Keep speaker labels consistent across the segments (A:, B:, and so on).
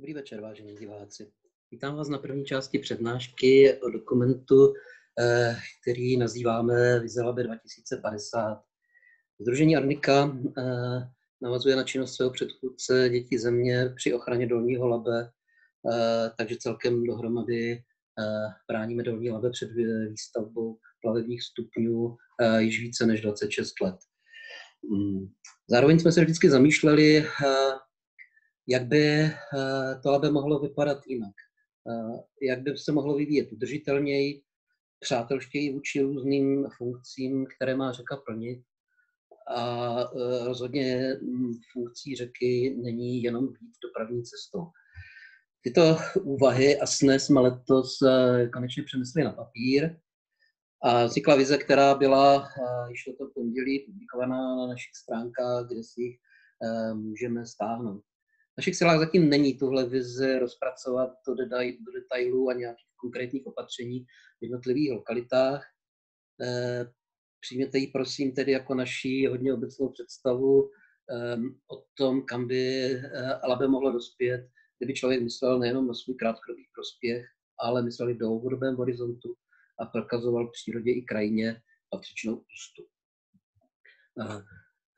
A: Dobrý večer, vážení diváci. Vítám vás na první části přednášky o dokumentu, eh, který nazýváme Vizelabe 2050. Združení Arnika eh, navazuje na činnost svého předchůdce Dětí země při ochraně Dolního Labe, eh, takže celkem dohromady bráníme Dolní Labe před výstavbou plavebních stupňů již více než 26 let. Hmm. Zároveň jsme se vždycky zamýšleli, jak by eh, to labe mohlo vypadat jinak. Eh, jak by se mohlo vyvíjet udržitelněji, přátelštěji vůči různým funkcím, které má řeka plnit. A eh, rozhodně hm, funkcí řeky není jenom být dopravní cestou. Tyto úvahy a sny jsme letos konečně přenesli na papír a vznikla vize, která byla již toto pondělí publikovaná na našich stránkách, kde si jich můžeme stáhnout našich silách zatím není tuhle vizi rozpracovat do, do detailů a nějakých konkrétních opatření v jednotlivých lokalitách. E, přijměte ji prosím tedy jako naší hodně obecnou představu e, o tom, kam by e, Alabe mohlo dospět, kdyby člověk myslel nejenom na svůj krátkodobý prospěch, ale myslel i v dlouhodobém horizontu a prokazoval přírodě i krajině patřičnou ústu.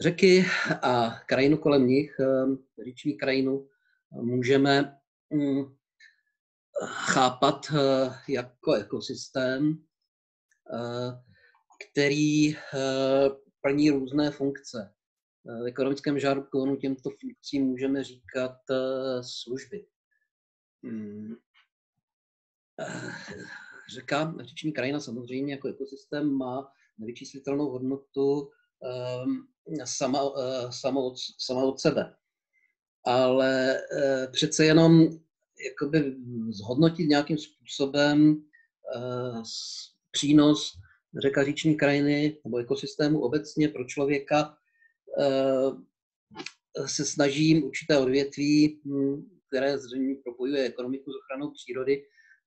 A: Řeky a krajinu kolem nich, eh, říční krajinu, můžeme mm, chápat eh, jako ekosystém, eh, který plní různé funkce. V ekonomickém žargonu těmto funkcím můžeme říkat služby. Hmm. Řeka, říční krajina samozřejmě jako ekosystém má nevyčíslitelnou hodnotu sama, eh, sama, od, sama od sebe. Ale eh, přece jenom jakoby zhodnotit nějakým způsobem eh, přínos řeka říční krajiny nebo ekosystému obecně pro člověka se snažím určité odvětví, hm, které zřejmě propojuje ekonomiku s ochranou přírody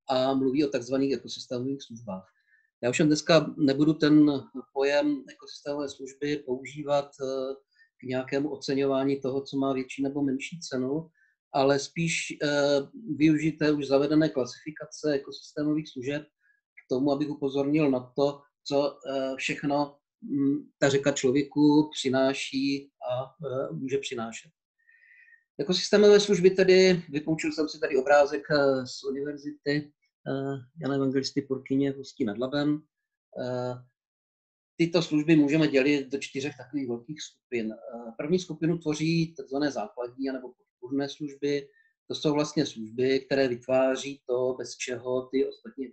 A: a mluví o takzvaných ekosystémových službách. Já už dneska nebudu ten pojem ekosystémové služby používat eh, k nějakému oceňování toho, co má větší nebo menší cenu, ale spíš eh, využité už zavedené klasifikace ekosystémových služeb k tomu, abych upozornil na to, co eh, všechno hm, ta řeka člověku přináší a může přinášet. Ekosystémové služby tedy, vypoučil jsem si tady obrázek z univerzity, Jana Evangelisty Purkyně v Ústí nad Labem. Eh, tyto služby můžeme dělit do čtyřech takových velkých skupin. Eh, první skupinu tvoří tzv. základní nebo podpůrné služby. To jsou vlastně služby, které vytváří to, bez čeho ty ostatní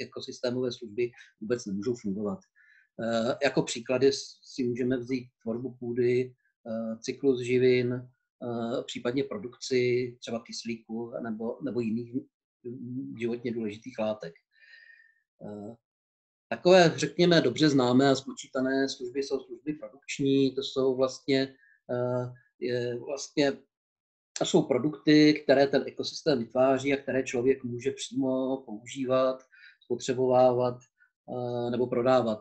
A: ekosystémové služby vůbec nemůžou fungovat. Jako příklady si můžeme vzít tvorbu půdy, cyklus živin, případně produkci třeba kyslíku nebo, nebo jiných životně důležitých látek. Eh, takové, řekněme, dobře známé a spočítané služby jsou služby produkční, to jsou vlastně, eh, vlastně to jsou produkty, které ten ekosystém vytváří a které člověk může přímo používat, spotřebovávat eh, nebo prodávat.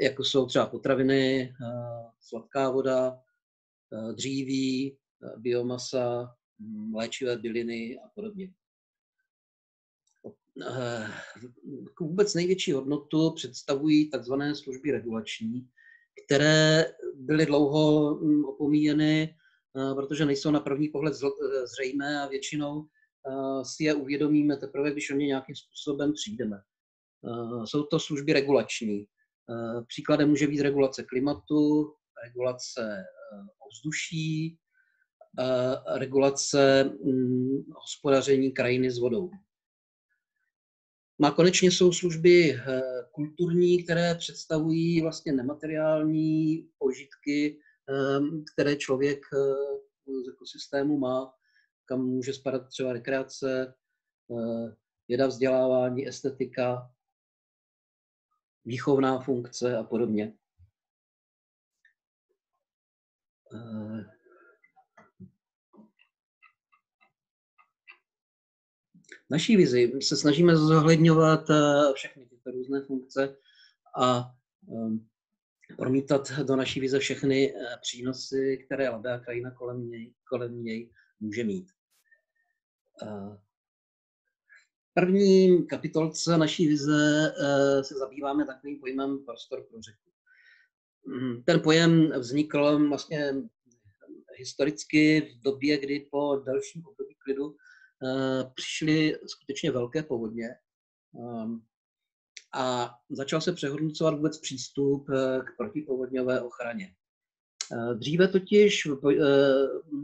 A: Jako jsou třeba potraviny, sladká voda, dříví, biomasa, hm, léčivé byliny a podobně. Eh, vůbec největší hodnotu představují takzvané služby regulační, které byly dlouho hm, opomíjeny, eh, protože nejsou na první pohled eh, zřejmé a většinou si je uvědomíme teprve, když o ně nějakým způsobem přijdeme. Jsou to služby regulační. Příkladem může být regulace klimatu, regulace ovzduší, regulace hm, hospodaření krajiny s vodou. No a konečně jsou služby eh, kulturní, které představují vlastně nemateriální požitky, ehm, které člověk eh, z ekosystému má, kam může spadat třeba rekreace, eh, věda vzdělávání, estetika, výchovná funkce a podobně. Naší vizi se snažíme zohledňovat eh, všechny tyto různé funkce a ehm, promítat do naší vize všechny eh, přínosy, které Labé krajina kolem něj, kolem něj může mít. první kapitolce naší vize se zabýváme takovým pojmem prostor pro řeku. Mm, ten pojem vznikl vlastně historicky v době, kdy po dalším období klidu přišly skutečně velké povodně a začal se přehodnocovat vůbec přístup k protipovodňové ochraně. Dříve totiž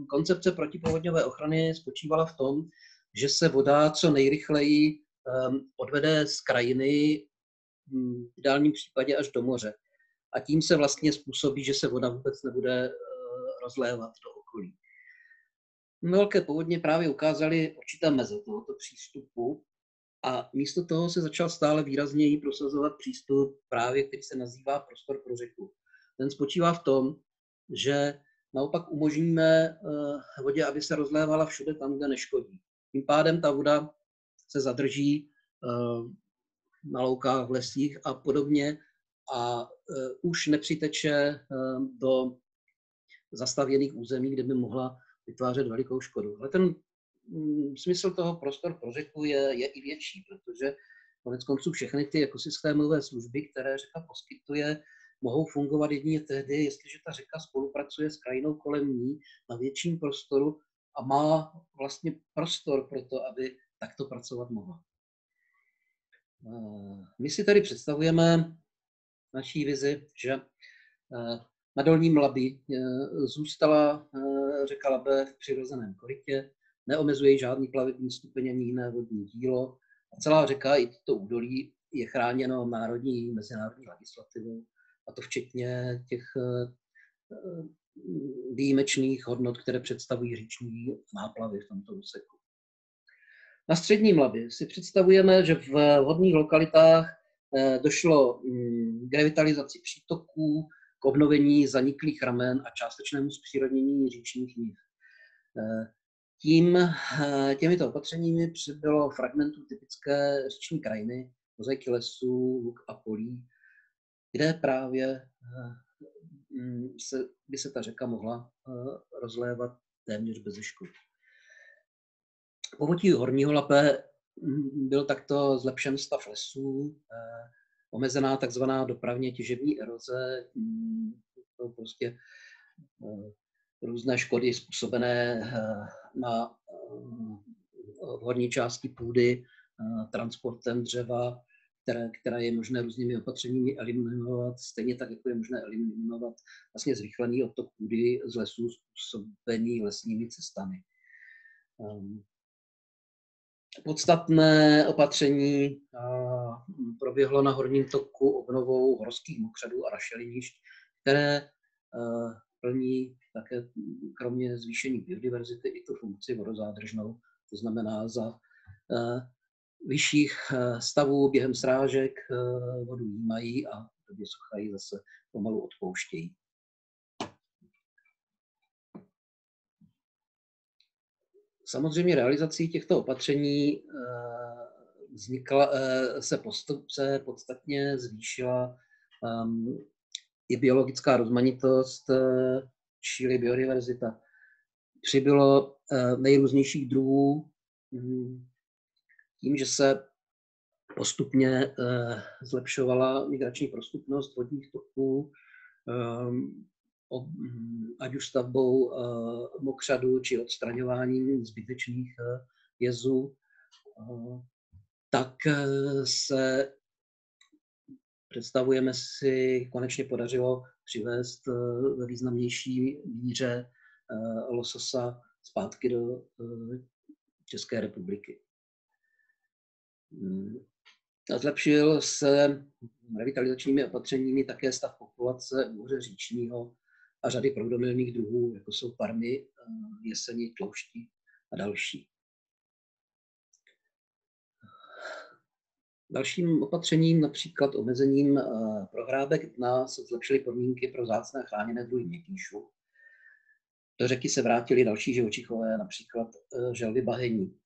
A: koncepce protipovodňové ochrany spočívala v tom, že se voda co nejrychleji um, odvede z krajiny, hm, v ideálním případě až do moře. A tím se vlastně způsobí, že se voda vůbec nebude rozlévat do. Velké povodně právě ukázaly určité meze tohoto přístupu a místo toho se začal stále výrazněji prosazovat přístup právě, který se nazývá prostor pro řeku. Ten spočívá v tom, že naopak umožníme uh, vodě, aby se rozlévala všude tam, kde neškodí. Tím pádem ta voda se zadrží eh, na loukách, v lesích a podobně a eh, už nepřiteče eh, do zastavěných území, kde by mohla vytvářet velikou škodu. Ale ten mm, smysl toho prostor pro řeku je, je i větší, protože konec konců všechny ty ekosystémové služby, které řeka poskytuje, mohou fungovat jedině tehdy, jestliže ta řeka spolupracuje s krajinou kolem ní na větším prostoru a má vlastně prostor pro to, aby takto pracovat mohla. Eh, my si tady představujeme naší vizi, že eh, na dolním Labi eh, zůstala řeka Labe v přirozeném korytě, neomezuje žádný plavební stupeň ani jiné vodní dílo a celá řeka i toto údolí je chráněno národní mezinárodní legislativou, a to včetně těch výjimečných hodnot, které představují říční náplavy v tomto úseku. Na středním labě si představujeme, že v vhodných lokalitách eh, došlo mm, k revitalizaci přítoků, k obnovení zaniklých ramen a částečnému zpřírodnění říčních nív. Eh, tím, eh, těmito opatřeními přibylo fragmentů typické říční krajiny, mozaiky lesů, luk a polí, kde právě Mm, se, by se ta řeka mohla eh, rozlévat téměř bez škod. Povodí Horního Lape mm, byl takto zlepšen stav lesů, eh, omezená takzvaná dopravně těžební eroze, mm, to prostě eh, různé škody způsobené na horní části půdy, transportem dřeva, které, které je možné různými opatřeními eliminovat, stejně tak, jako je možné eliminovat vlastně zrychlený odtok půdy z lesů způsobený lesními cestami. Um, podstatné opatření proběhlo na horním toku obnovou horských mokřadů a rašelinišť, které plní také kromě zvýšení biodiverzity i tu funkci vodozádržnou, to znamená za vyšších eh, stavů během srážek vodu jímají a v době sucha ji zase pomalu odpouštějí. Samozřejmě realizací těchto opatření eh, vznikla, se, postup, se podstatně zvýšila ehm, i biologická rozmanitost, čili biodiverzita. Přibylo nejrůznějších druhů hm, tím, že se postupně eh, zlepšovala migrační prostupnost vodních toků, ehm, ať už stavbou eh, mokřadu či odstraňováním zbytečných eh, jezů, tak se představujeme si, konečně podařilo přivést ve významnější míře lososa zpátky do České republiky. A zlepšil se revitalizačními opatřeními také stav populace moře říčního a řady proudomilných druhů, jako jsou parmy, jeseni, tloušti a další. Dalším opatřením, například omezením prohrábek dna, se zlepšily podmínky pro zácné chráněné druhy měkýšů. Do řeky se vrátily další živočichové, například e, želvy bahení.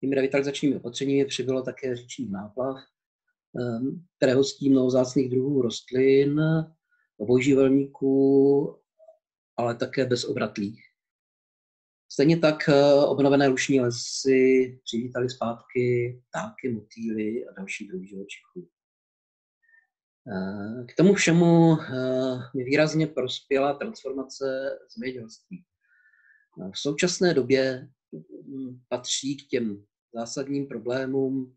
A: Těmi revitalizačními opatřeními přibylo také říční náplav, které hostí mnoho zácných druhů rostlin, obojživelníků, ale také bezobratlých. Stejně tak eh, obnovené lušní lesy přivítali zpátky ptáky, motýly a další druhy živočichů. K tomu všemu mi výrazně prospěla transformace zemědělství. V současné době mm, patří k těm zásadním problémům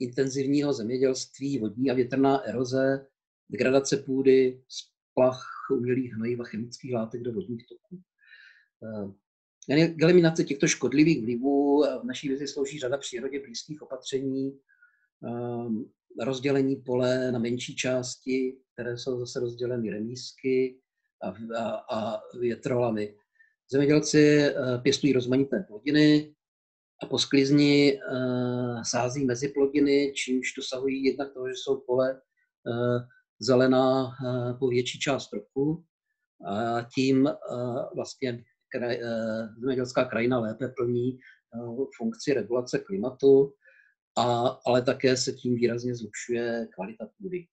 A: intenzivního zemědělství, vodní a větrná eroze, degradace půdy, splach umělých hnojiv a chemických látek do vodních toků. Eh, k eliminaci těchto škodlivých vlivů v naší vizi slouží řada přírodě blízkých opatření, eh, rozdělení pole na menší části, které jsou zase rozděleny remísky a, a, a větrolami. Zemědělci eh, pěstují rozmanité plodiny, a po sklizni sází mezi plodiny, čímž dosahují jednak toho, že jsou pole zelená uh, po větší část roku a tím uh, vlastně kraj, uh, zemědělská krajina lépe plní funkci regulace klimatu, a, ale také se tím výrazně zlepšuje kvalita půdy.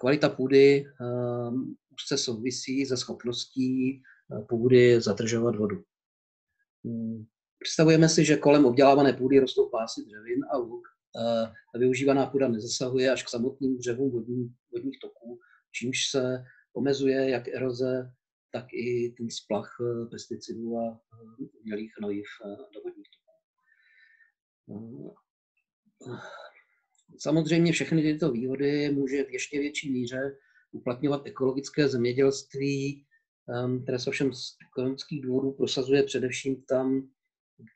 A: Kvalita půdy uh, se souvisí se schopností půdy zadržovat vodu. Hmm. Představujeme si, že kolem obdělávané půdy rostou pásy dřevin a luk. Využívaná půda nezasahuje až k samotným dřevům vodní, vodních toků, čímž se omezuje jak eroze, tak i ten splach eh, pesticidů a eh, umělých hnojiv eh, do vodních toků. Samozřejmě všechny tyto výhody může v ještě větší míře uplatňovat ekologické zemědělství, které se všem z ekonomických důvodů prosazuje především tam,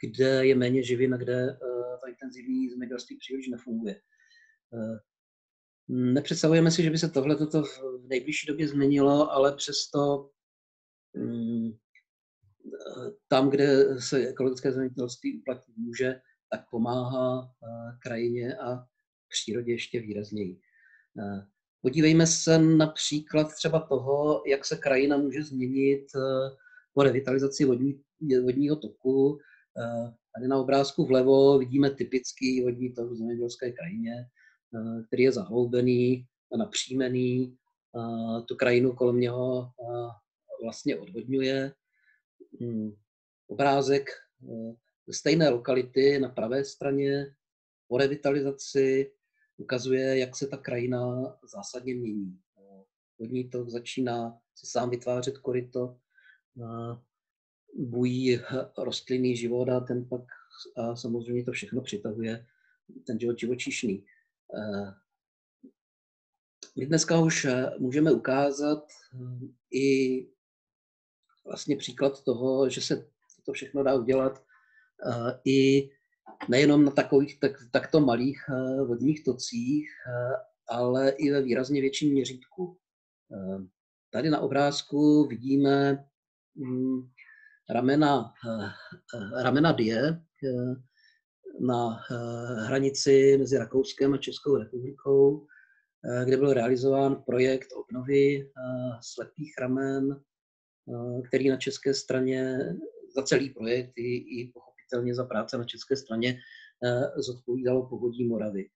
A: kde je méně živin a kde to intenzivní zemědělství příliš nefunguje. Uh, nepředstavujeme si, že by se tohle toto v nejbližší době změnilo, ale přesto um, tam, kde se ekologické zemědělství uplatnit může, tak pomáhá uh, krajině a přírodě ještě výrazněji. Podívejme se například třeba toho, jak se krajina může změnit po revitalizaci vodní, vodního toku, Eh, tady na obrázku vlevo vidíme typický vodní tok v zemědělské krajině, eh, který je zahloubený, napřímený, eh, tu krajinu kolem něho vlastně odvodňuje. Hmm, obrázek ze stejné lokality na pravé straně po revitalizaci ukazuje, jak se ta krajina zásadně mění. Vodní tok začíná si sám vytvářet koryto, bují rostlinný život a ten pak a samozřejmě to všechno přitahuje ten život živočišný. Eh, my dneska už eh, můžeme ukázat eh, i vlastně příklad toho, že se to všechno dá udělat i nejenom na takových tak, takto malých vodních tocích, ale i ve výrazně větším měřítku. Tady na obrázku vidíme mm, ramena, eh, eh, ramena Die eh, na hranici mezi Rakouskem a Českou republikou, kde byl realizován projekt obnovy slepých ramen, který na české straně za celý projekt i, i pochopitelně za práce na české straně zodpovídalo povodí Moravy.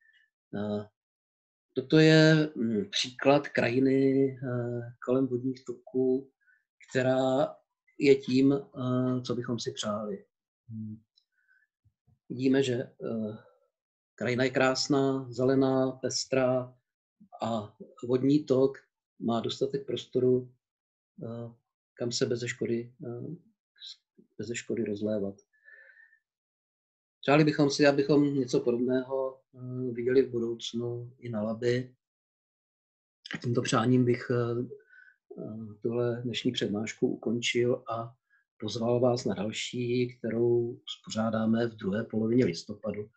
A: Toto je hm, příklad krajiny kolem vodních toků, která je tím, eh, co bychom si přáli. Hmm. Vidíme, že eh, krajina je krásná, zelená, pestrá a vodní tok má dostatek prostoru, eh, kam se bez škody, bez škody rozlévat. Přáli bychom si, abychom něco podobného viděli v budoucnu i na Laby. Tímto přáním bych tuhle dnešní přednášku ukončil a pozval vás na další, kterou spořádáme v druhé polovině listopadu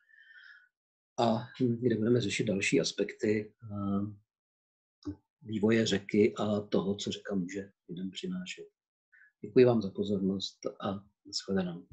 A: a kde budeme řešit další aspekty vývoje řeky a toho, co řeka může lidem přinášet. Děkuji vám za pozornost a shledanou.